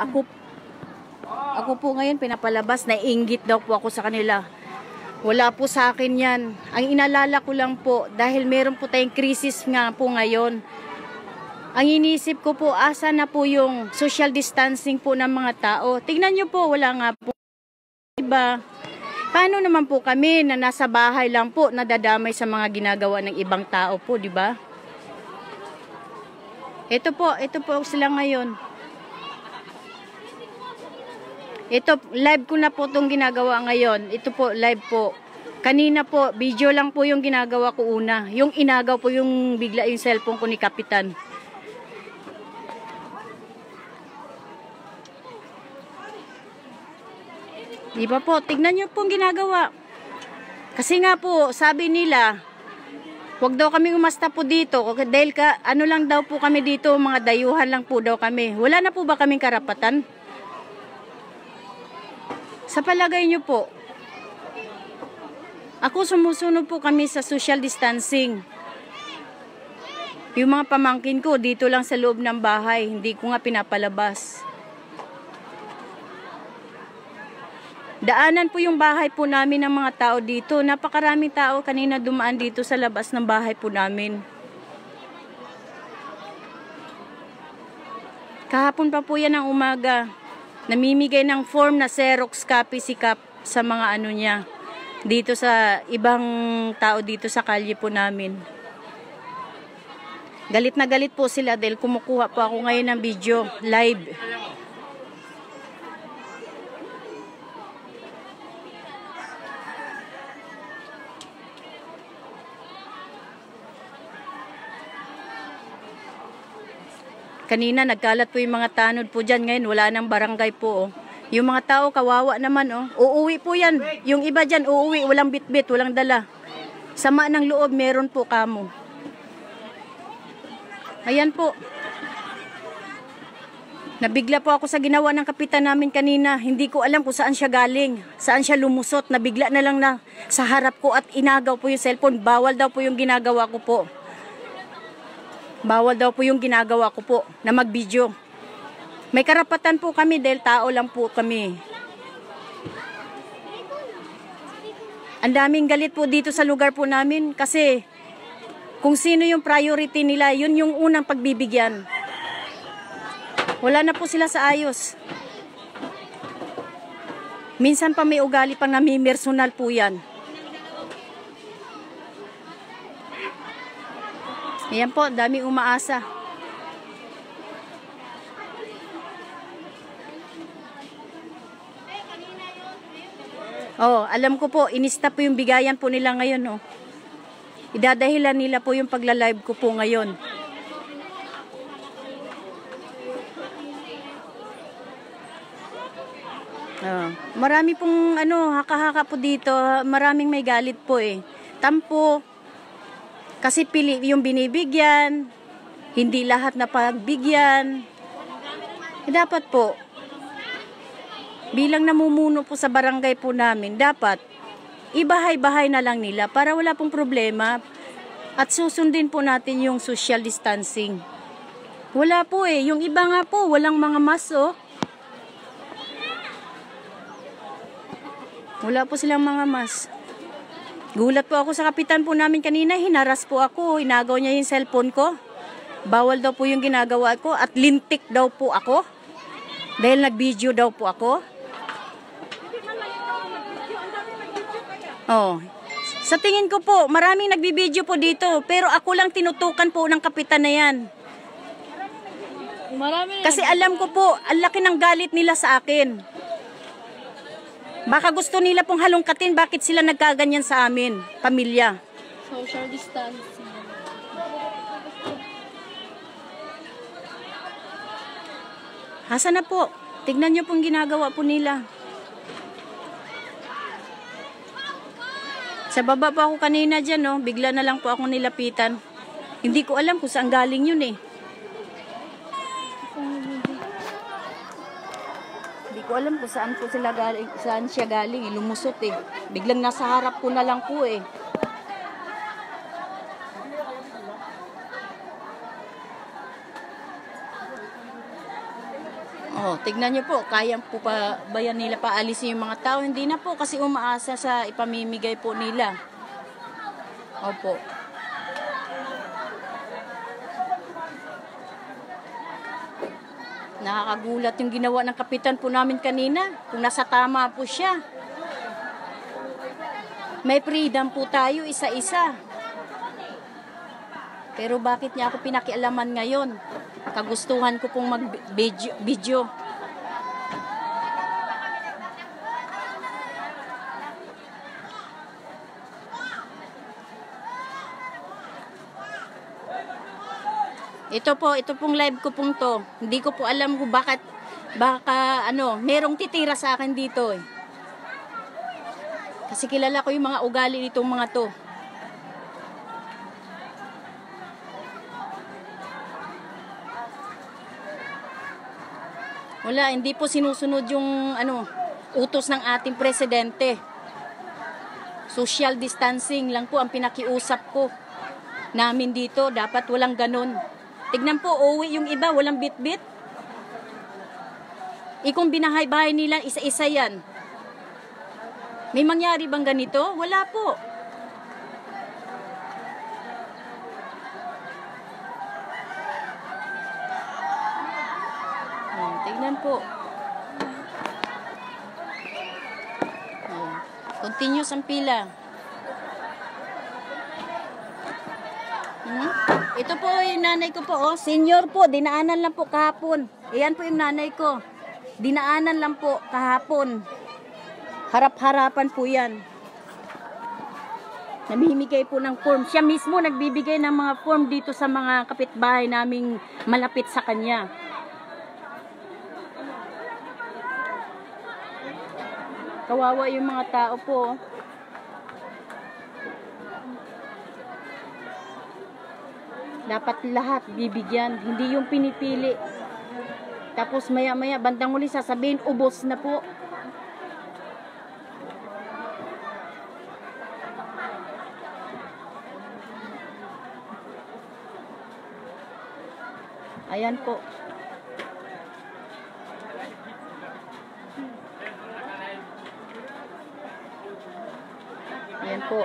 Ako, ako po ngayon pinapalabas na inggit daw po ako sa kanila. Wala po sa akin yan. Ang inalala ko lang po, dahil meron po tayong krisis nga po ngayon. Ang inisip ko po, asa na po yung social distancing po ng mga tao. Tingnan nyo po, wala nga po. Iba. Paano naman po kami na nasa bahay lang po, nadadamay sa mga ginagawa ng ibang tao po, di ba? Ito po, ito po sila ngayon. Ito, live ko na po itong ginagawa ngayon. Ito po, live po. Kanina po, video lang po yung ginagawa ko una. Yung inagaw po yung bigla yung cellphone ko ni Kapitan. Di ba po, tignan nyo pong ginagawa. Kasi nga po, sabi nila, Huwag daw kami umasta po dito dahil ka, ano lang daw po kami dito, mga dayuhan lang po daw kami. Wala na po ba kaming karapatan? Sa palagay nyo po, ako sumusunod po kami sa social distancing. Yung mga pamangkin ko dito lang sa loob ng bahay, hindi ko nga pinapalabas. Daanan po yung bahay po namin ng mga tao dito. Napakaraming tao kanina dumaan dito sa labas ng bahay po namin. Kahapon pa po yan ng umaga. Namimigay ng form na Xerox copy si Kap sa mga ano niya. Dito sa ibang tao dito sa kalye po namin. Galit na galit po sila dahil kumukuha po ako ngayon ng video live. Kanina nagkalat po yung mga tanod po dyan. Ngayon wala nang barangay po. Oh. Yung mga tao kawawa naman. Oh. Uuwi po yan. Yung iba dyan uuwi. Walang bitbit, walang dala. Sama ng loob meron po kamo. Ayan po. Nabigla po ako sa ginawa ng kapitan namin kanina. Hindi ko alam kung saan siya galing. Saan siya lumusot. Nabigla na lang na sa harap ko at inagaw po yung cellphone. Bawal daw po yung ginagawa ko po. Bawal daw po yung ginagawa ko po na mag-video. May karapatan po kami dahil tao lang po kami. Ang daming galit po dito sa lugar po namin kasi kung sino yung priority nila, yun yung unang pagbibigyan. Wala na po sila sa ayos. Minsan pa may ugali pang namimersonal po yan. Ayan po, dami umaasa. Oh, alam ko po, inista po yung bigayan po nila ngayon, oh. Idadahilan nila po yung pagla-live ko po ngayon. Oh, marami pong ano, haka-haka po dito, maraming may galit po eh. Tampo, kasi pili yung binibigyan, hindi lahat na pagbigyan. Eh, dapat po, bilang namumuno po sa barangay po namin, dapat ibahay-bahay na lang nila para wala pong problema at susundin po natin yung social distancing. Wala po eh. Yung iba nga po, walang mga maso. Wala po silang mga mas. Gulat po ako sa kapitan po namin kanina, hinaras po ako, inagaw niya yung cellphone ko. Bawal daw po yung ginagawa ko at lintik daw po ako. Dahil nag-video daw po ako. Oh. Sa tingin ko po, maraming nagbibideo po dito, pero ako lang tinutukan po ng kapitan na yan. Marami Kasi alam ko po, ang laki ng galit nila sa akin. Baka gusto nila pong halongkatin bakit sila nagkaganyan sa amin, pamilya. social distancing. Hasa na po? Tignan nyo pong ginagawa po nila. Sa baba pa ako kanina dyan, no? bigla na lang po ako nilapitan. Hindi ko alam kung saan galing yun eh. Ko alam kung saan po sila galing, saan siya galing, eh. lumusot eh. Biglang nasa harap ko na lang po eh. Oh, tignan niyo po, kaya po pa ba yan nila paalisin yung mga tao? Hindi na po kasi umaasa sa ipamimigay po nila. Opo. Nakakagulat yung ginawa ng kapitan po namin kanina. Kung nasa tama po siya. May freedom po tayo isa-isa. Pero bakit niya ako pinakialaman ngayon? Kagustuhan ko pong mag-video. Ito po, ito pong live ko pong to. Hindi ko po alam kung bakit, baka ano, merong titira sa akin dito eh. Kasi kilala ko yung mga ugali nitong mga to. Wala, hindi po sinusunod yung ano, utos ng ating presidente. Social distancing lang po ang pinakiusap ko namin dito. Dapat walang ganun. Tignan po, uwi yung iba, walang bit-bit. Ikong binahay-bahay nila, isa-isa yan. May mangyari bang ganito? Wala po. Hmm, tignan po. Hmm. Continuous ang pila. Hmm? Ito po yung nanay ko po, oh. Senior po, dinaanan lang po kahapon. Ayan po yung nanay ko. Dinaanan lang po kahapon. Harap-harapan po yan. Namimigay po ng form. Siya mismo nagbibigay ng mga form dito sa mga kapitbahay naming malapit sa kanya. Kawawa yung mga tao po. Dapat lahat bibigyan, hindi yung pinipili. Tapos maya-maya, bandang uli sasabihin, ubos na po. Ayan po. Ayan po.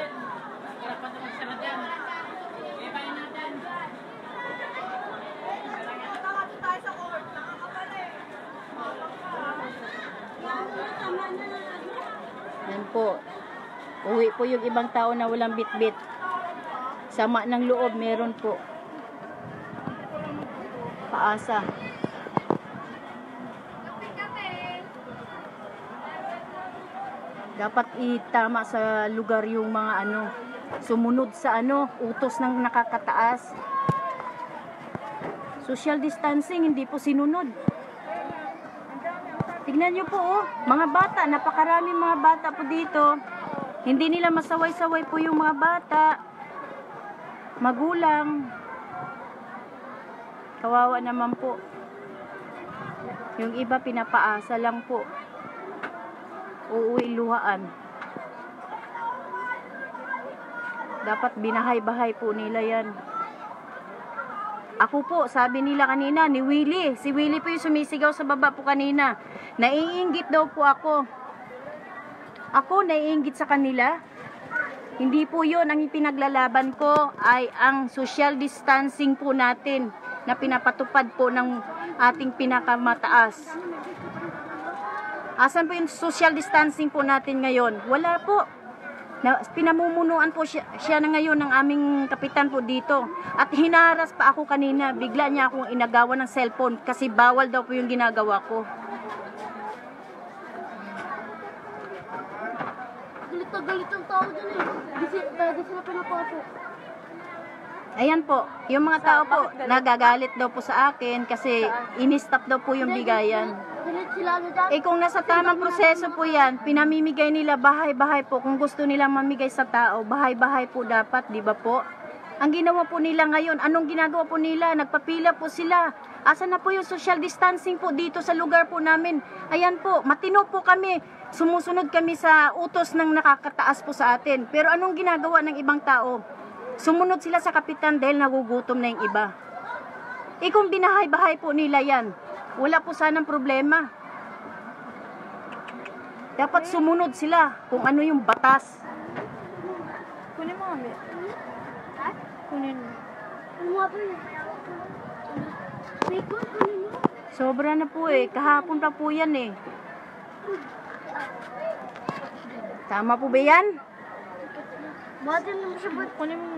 Yan po. Uwi po yung ibang tao na walang bitbit. Sama ng loob, meron po. Paasa. Dapat itama sa lugar yung mga ano, sumunod sa ano, utos ng nakakataas. Social distancing, hindi po sinunod. Tignan nyo po, oh, mga bata, napakarami mga bata po dito. Hindi nila masaway-saway po yung mga bata. Magulang. Kawawa naman po. Yung iba pinapaasa lang po. Uuwi luhaan. Dapat binahay-bahay po nila yan. Ako po, sabi nila kanina, ni Willie. Si Willie po yung sumisigaw sa baba po kanina. Naiinggit daw po ako. Ako, naiinggit sa kanila. Hindi po yun ang ipinaglalaban ko ay ang social distancing po natin na pinapatupad po ng ating pinakamataas. Asan po yung social distancing po natin ngayon? Wala po. Na, pinamumunuan po siya, siya na ngayon ng aming kapitan po dito. At hinaras pa ako kanina. Bigla niya akong inagawa ng cellphone kasi bawal daw po yung ginagawa ko. Galit na galit ang tao dyan eh. Di si- Kaya di sila pinapasok. Ayan po, yung mga tao po, nagagalit daw po sa akin kasi in-stop daw po yung bigayan. Sila dyan. Eh kung nasa tamang proseso po yan, pinamimigay nila bahay-bahay po. Kung gusto nila mamigay sa tao, bahay-bahay po dapat, di ba po? Ang ginawa po nila ngayon, anong ginagawa po nila? Nagpapila po sila. Asan na po yung social distancing po dito sa lugar po namin? Ayan po, matino po kami. Sumusunod kami sa utos ng nakakataas po sa atin. Pero anong ginagawa ng ibang tao? Sumunod sila sa kapitan dahil nagugutom na yung iba. Eh kung binahay-bahay po nila yan, wala po sanang problema. Dapat sumunod sila kung ano yung batas. Kunin mo kami. Ha? Kunin mo. Ano. Sobra na po eh. Kahapon pa po yan eh. Tama po ba yan? Bakit naman siya ba? Kunin mo.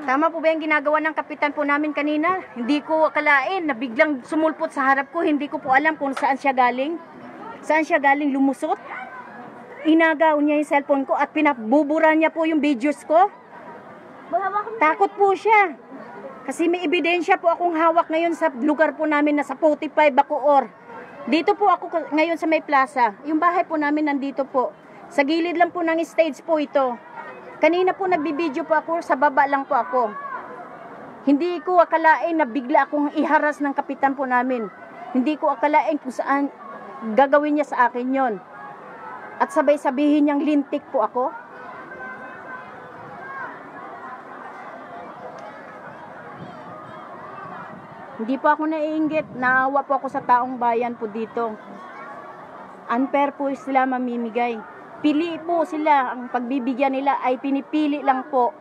Tama po ba yung ginagawa ng kapitan po namin kanina? Hindi ko akalain na biglang sumulpot sa harap ko. Hindi ko po alam kung saan siya galing. Saan siya galing lumusot. Inagaw niya yung cellphone ko at pinabubura niya po yung videos ko. Takot po siya. Kasi may ebidensya po akong hawak ngayon sa lugar po namin na sa 45 Bacoor. Dito po ako ngayon sa may plaza. Yung bahay po namin nandito po. Sa gilid lang po ng stage po ito. Kanina po nagbibideo po ako, sa baba lang po ako. Hindi ko akalain na bigla akong iharas ng kapitan po namin. Hindi ko akalain kung saan gagawin niya sa akin yon. At sabay sabihin niyang lintik po ako. Hindi po ako naiinggit. Naawa po ako sa taong bayan po dito. Unfair po sila mamimigay. Pili po sila. Ang pagbibigyan nila ay pinipili lang po.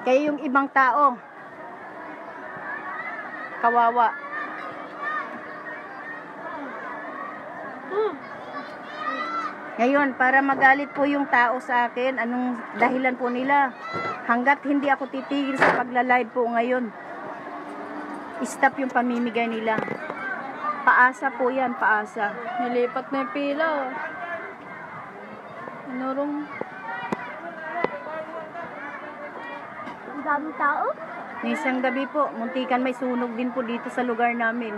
Kaya yung ibang tao, kawawa. Ngayon, para magalit po yung tao sa akin, anong dahilan po nila? Hanggat hindi ako titigil sa pagla-live po ngayon, stop yung pamimigay nila. Paasa po yan, paasa. Nilipat na yung pila. oh. Ano rong? Ang daming tao? Isang gabi po, muntikan may sunog din po dito sa lugar namin.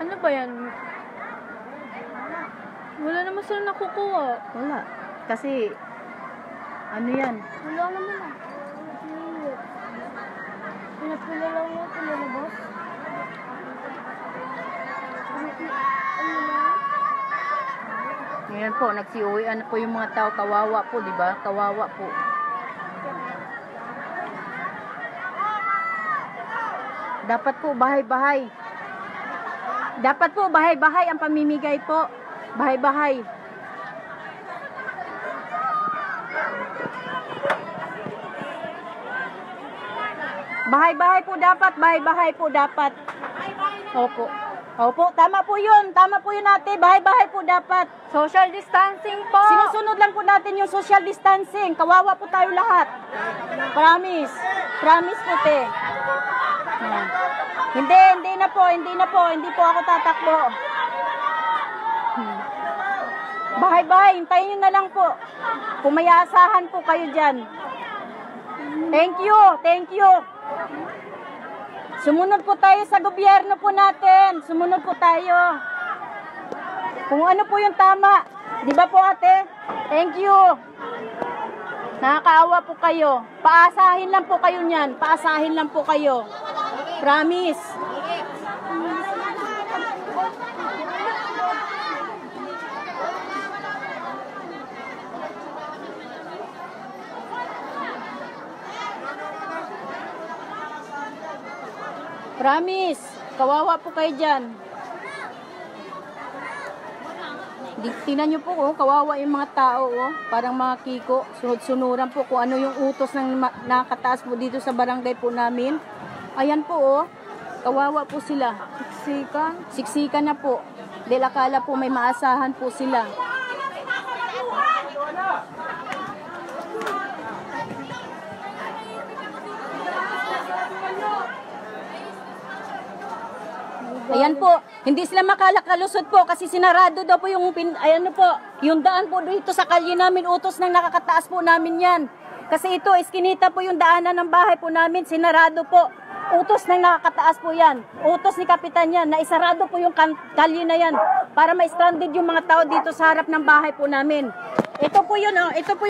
Ano ba yan? Wala naman sila nakukuha. Wala. Kasi, ano yan? Wala naman ah. Pinapila lang mo, pinalabas. Ngayon po, nagsiuwian po yung mga tao. Kawawa po, di ba? Kawawa po. Dapat po bahay-bahay. Dapat po bahay-bahay ang pamimigay po. Bahay-bahay. Bahay-bahay po dapat, bahay-bahay po dapat. Opo. Opo, tama po yun. Tama po yun ate. Bahay-bahay po dapat. Social distancing po! Sinusunod lang po natin yung social distancing. Kawawa po tayo lahat. Promise. Promise po, te. Yan. Hindi, hindi na po, hindi na po, hindi po ako tatakbo. Hmm. Bahay-bahay, hintayin nyo na lang po. Kung may po kayo dyan. Thank you, thank you. Sumunod po tayo sa gobyerno po natin. Sumunod po tayo. Kung ano po yung tama. Di ba po ate? Thank you. Nakakaawa po kayo. Paasahin lang po kayo niyan. Paasahin lang po kayo. Promise. Promise. Kawawa po kayo dyan. Tingnan nyo po, oh, kawawa yung mga tao, oh, parang mga kiko, sunod-sunuran po kung ano yung utos ng nakataas po dito sa barangay po namin. Ayan po, oh, kawawa po sila. Sikan. Siksikan na po. Dahil akala po may maasahan po sila. Ayan po, hindi sila makalakalusot po kasi sinarado daw po yung, pin, ayan po, yung daan po dito sa kalye namin, utos ng nakakataas po namin yan. Kasi ito, iskinita po yung daanan ng bahay po namin, sinarado po. Utos ng nakakataas po yan. Utos ni Kapitan yan, na isarado po yung kalye na yan para ma-stranded yung mga tao dito sa harap ng bahay po namin. Ito po yun, oh, ito po